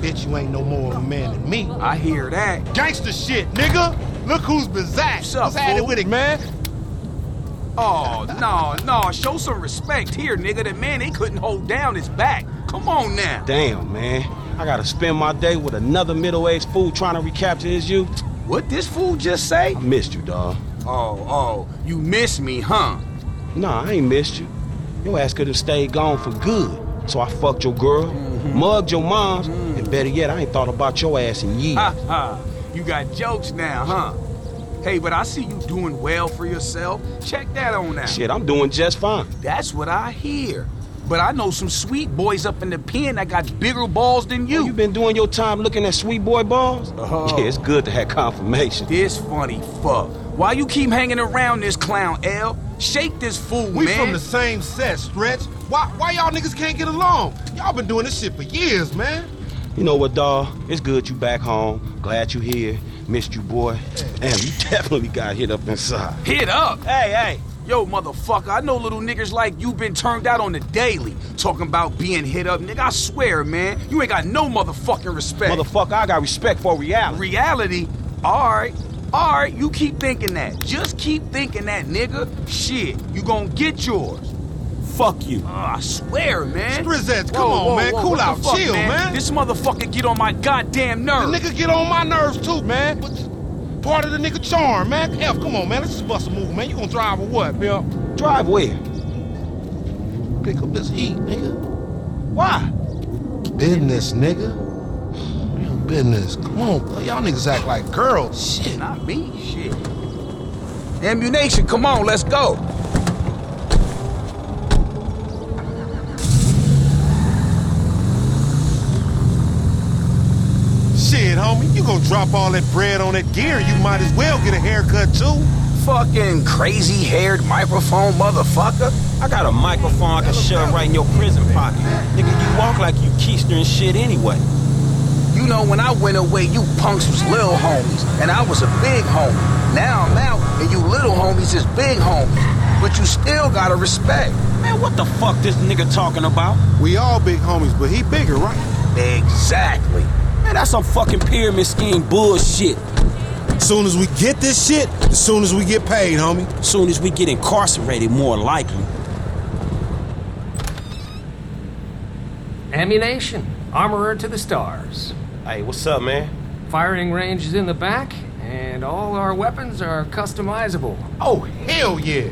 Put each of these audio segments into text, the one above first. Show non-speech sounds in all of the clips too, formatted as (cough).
Bitch, you ain't no more of a man than me. I hear that. Gangster shit, nigga. Look who's bizarre. What's up, What's happening fool? with it, man? Oh, no, no. Show some respect here, nigga. That man, they couldn't hold down his back. Come on now. Damn, man. I gotta spend my day with another middle-aged fool trying to recapture his youth. What this fool just say? I missed you, dawg. Oh, oh, you miss me, huh? Nah, I ain't missed you. Your ass could have stayed gone for good. So I fucked your girl, mm-hmm. mugged your moms, mm-hmm. and better yet, I ain't thought about your ass in years. Ha ha. You got jokes now, huh? Hey, but I see you doing well for yourself. Check that on out. Shit, I'm doing just fine. That's what I hear. But I know some sweet boys up in the pen that got bigger balls than you. You, you been doing your time looking at sweet boy balls? Uh-huh. Yeah, it's good to have confirmation. This funny fuck. Why you keep hanging around this clown, L? Shake this fool, We man. We from the same set, Stretch. Why, why y'all niggas can't get along? Y'all been doing this shit for years, man. You know what, dawg? It's good you back home. Glad you here. Missed you, boy. Damn, you (laughs) definitely got hit up inside. Hit up. Hey, hey. Yo, motherfucker, I know little niggas like you been turned out on the daily. Talking about being hit up, nigga. I swear, man, you ain't got no motherfucking respect. Motherfucker, I got respect for reality. Reality? Alright. Alright, you keep thinking that. Just keep thinking that, nigga. Shit, you gonna get yours. Fuck you. Oh, I swear, man. Strizzettes, come Whoa, on, whoa, man. whoa, Cool what out. fuck, Chill, man. This motherfucker get on my goddamn nerves. The nigga get on my nerves too, man. But part of the nigga charm, man. F, come on, man. Let's just bust a move, man. You gonna drive or what, pimp? Drive where? Pick up this heat, nigga. Why? Business, nigga. Real business. Come on, boy. Y'all niggas act like girls. Shit. Not me, shit. Ammu-Nation, come on, let's go. Shit, homie. You gonna drop all that bread on that gear, you might as well get a haircut too. Fucking crazy haired microphone motherfucker. I got a microphone I can shove right in your prison pocket. Nigga, you walk like you keister and shit anyway. You know, when I went away, you punks was little homies, and I was a big homie. Now I'm out, and you little homies is big homies. But you still gotta respect. Man, what the fuck this nigga talking about? We all big homies, but he bigger, right? Exactly. Man, that's some fucking pyramid scheme bullshit. As soon as we get this shit, as soon as we get paid, homie. As soon as we get incarcerated, more likely. Ammu-Nation. Armorer to the stars. Hey, what's up, man? Firing range is in the back, and all our weapons are customizable. Oh, hell yeah.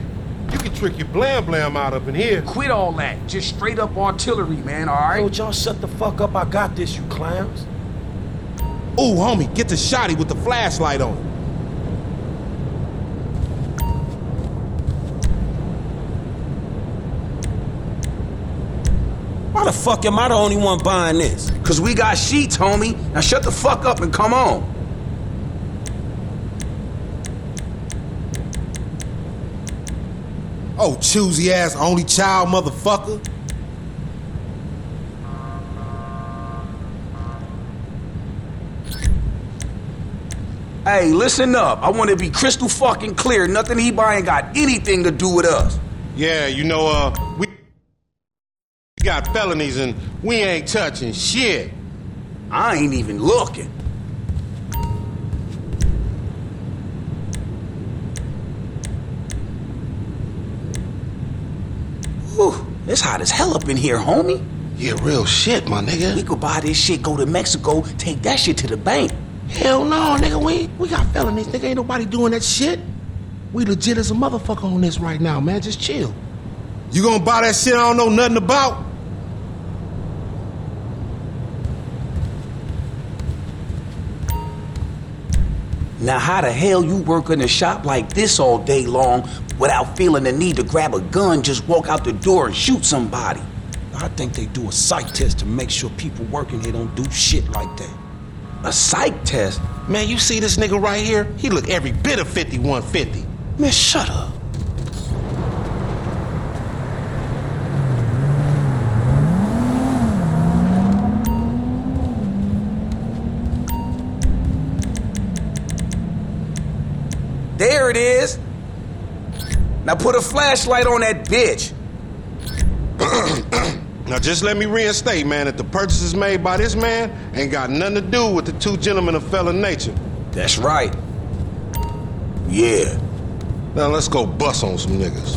You can trick your blam blam out up in here. Quit all that. Just straight up artillery, man, all right? Yo, y'all shut the fuck up. I got this, you clowns. Ooh, homie, get the shotty with the flashlight on. Why the fuck am I the only one buying this? Cause we got sheets, homie. Now shut the fuck up and come on. Oh, choosy ass only child motherfucker. Hey, listen up. I want to be crystal fucking clear. Nothing he buying got anything to do with us. Yeah, you know, uh, we got felonies and we ain't touching shit. I ain't even looking. Whew, it's hot as hell up in here, homie. Yeah, real shit, my nigga. We could buy this shit, go to Mexico, take that shit to the bank. Hell no, nigga. We we got felonies, nigga. Ain't nobody doing that shit. We legit as a motherfucker on this right now, man. Just chill. You gonna buy that shit I don't know nothing about? Now, how the hell you work in a shop like this all day long without feeling the need to grab a gun, just walk out the door and shoot somebody? I think they do a psych test to make sure people working here don't do shit like that. A psych test? Man, you see this nigga right here? He look every bit of 5150. Man, shut up. There it is. Now put a flashlight on that bitch. (clears throat) Now just let me reinstate, man, that the purchases made by this man ain't got nothing to do with the two gentlemen of felon nature. That's right. Yeah. Now let's go bust on some niggas.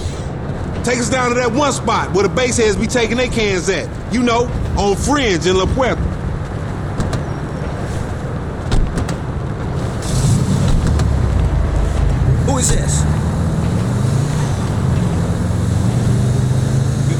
Take us down to that one spot where the baseheads be taking their cans at. You know, on Fringe in La Puerta. Who is this?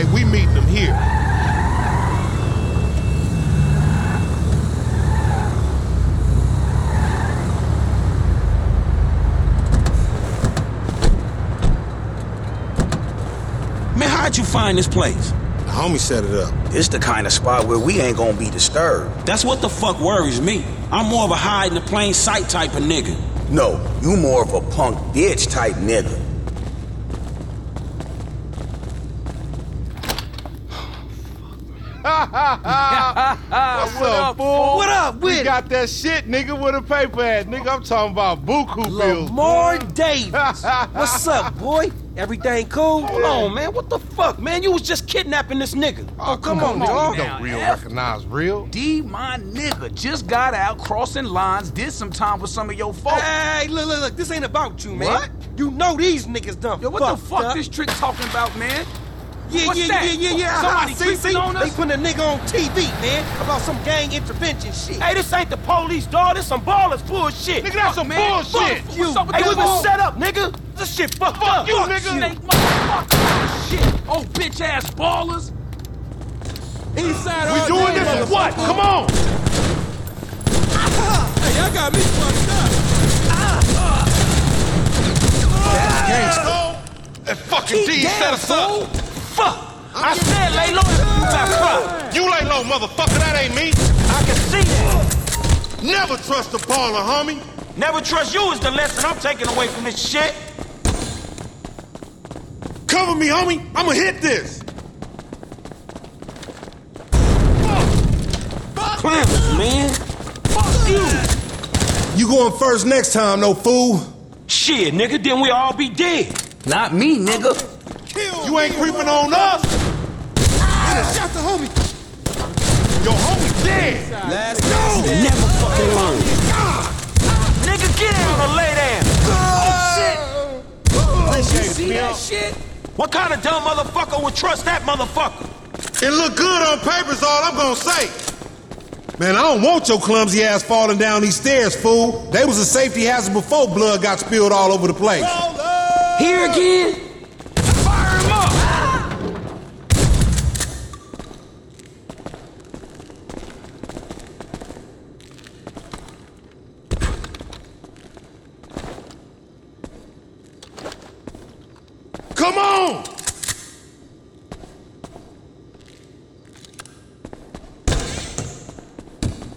Hey, we meeting them here. Man, how'd you find this place? The homie set it up. It's the kind of spot where we ain't gonna be disturbed. That's what the fuck worries me. I'm more of a hide in the plain sight type of nigga. No, you more of a punk bitch type nigga. What's up, fool? What up with We got that shit, nigga, with a paper at. Nigga, I'm talking about buku bills. Lamar boy. Davis. (laughs) What's up, boy? Everything cool? Hold on, man. What the fuck, man? You was just kidnapping this nigga. Oh, oh come, on, on, dog. now, Don't real F. recognize real. D, my nigga, just got out crossing lines, did some time with some of your folks. Hey, look, look, look. This ain't about you, man. What? You know these niggas done Yo, what the fuck up. this trick talking about, man? Yeah, What's yeah, that? yeah, yeah, yeah. Somebody uh-huh. see, creeping see? on us? They putting a nigga on TV, man, about some gang intervention shit. Hey, this ain't the police, dog. This some Ballas bullshit. Nigga, that's some man. bullshit. Fuck you. What's up with Hey, we been set up, nigga. This shit fucked Fuck up. you, Fuck nigga. Snake motherfucker. Shit. Oh, bitch ass Ballas. Inside We doing this or what? Come on. Hey, y'all got me fucked up. That's gangsta. That fucking D set us up. Fuck. I I said lay low if you got crop. You lay low, motherfucker. That ain't me. I can see that. Never trust a baller, homie. Never trust you is the lesson I'm taking away from this shit. Cover me, homie. I'ma hit this. Clowns, man. Fuck you. You going first next time, no fool. Shit, nigga, then we all be dead. Not me, nigga. You ain't creeping on us. Shot the homie. Your homie dead. Last Never fucking learn. Nigga, get down or lay down. Oh, You see that shit? What kind of dumb motherfucker would trust that motherfucker? It look good on paper is all I'm gonna say. Man, I don't want your clumsy ass falling down these stairs, fool. They was a safety hazard before blood got spilled all over the place. Here again? Come on!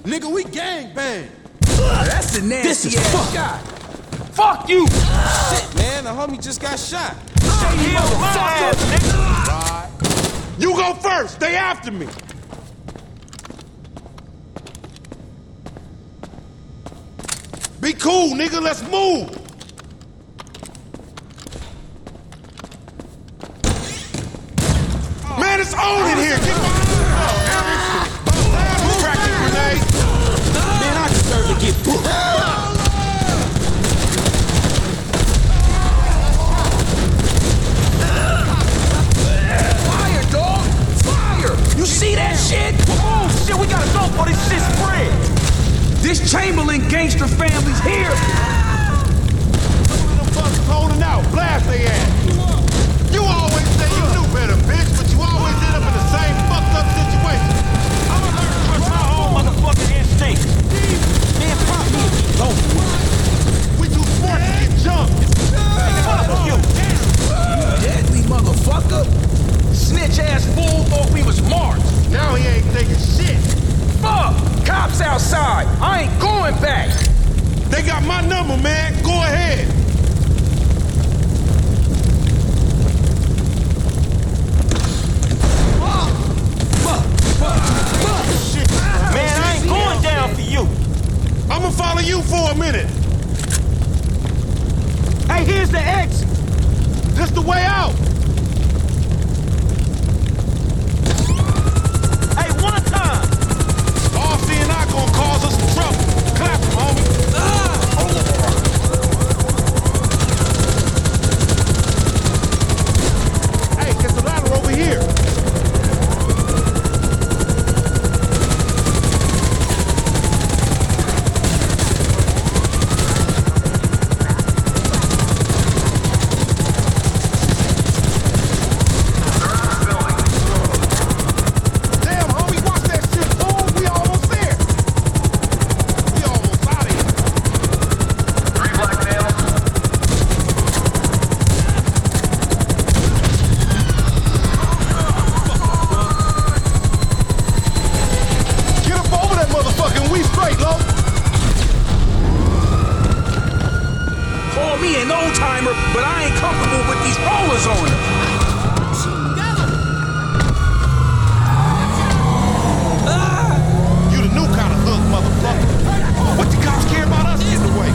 Nigga, we gang bang. That's a nasty This is ass fuck. shot. Fuck you! Shit, man, the homie just got shot. Ass, nigga! You go first. Stay after me. Be cool, nigga. Let's move. Man, it's on in here. Get my Cracking grenade. Man, I deserve to get booked. Fire, dog! Fire! You see that shit? Oh, shit, we gotta go for this shit spread. This Chamberlain gangster family's here. Some of them fuckers holding out. Blast they ass. Old timer, but I ain't comfortable with these rollers on it. You the new kind of hook, motherfucker. What the cops care about us getting away?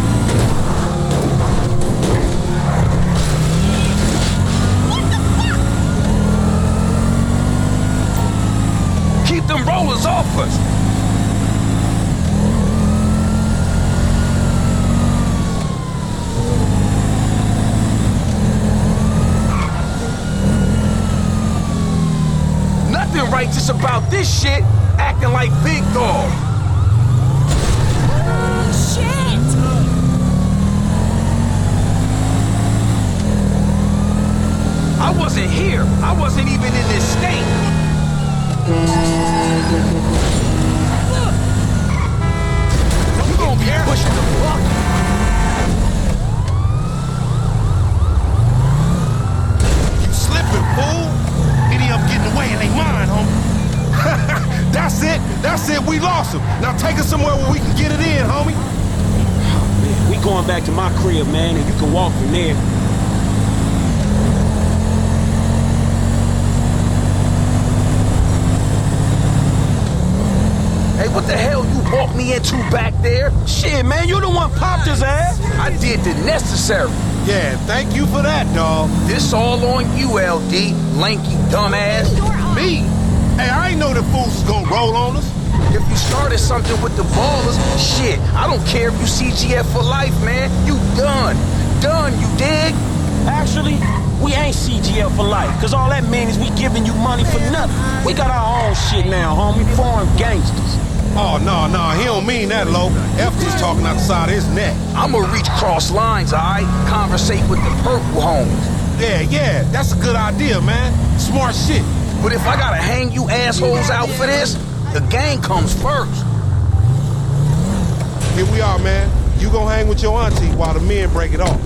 Keep them rollers off us. Righteous about this shit, acting like big dog. Shit. I wasn't here. I wasn't even in this state. (laughs) You gonna be pushing the back to my crib, man, and you can walk from there. Hey, what the hell you walked me into back there? Shit, man, you the one popped his ass. I did the necessary. Yeah, thank you for that, dawg. This all on you, LD, lanky dumbass. Me? Hey, I ain't know the fools was gonna roll on us. If you started something with the Ballas, shit, I don't care if you CGF for life, man. You done. Done, you dig? Actually, we ain't CGF for life, cause all that means is we giving you money for nothing. We got our own shit now, homie. Foreign gangsters. Oh, no, no, he don't mean that, Lo. F just talking out the side of his neck. I'ma reach cross lines, alright? Conversate with the purple homies. Yeah, yeah, that's a good idea, man. Smart shit. But if I gotta hang you assholes out for this, the gang comes first. Here we are, man. You gonna hang with your auntie while the men break it off.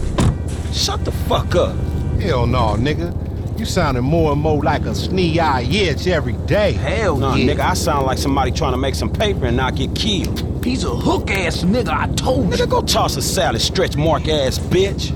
Shut the fuck up. Hell no, nigga. You sounding more and more like a snee-eye itch every day. Hell Nah, yeah. nigga, I sound like somebody trying to make some paper and not get killed. He's a hook ass nigga, I told you. Nigga, go toss a salad, stretch mark ass bitch.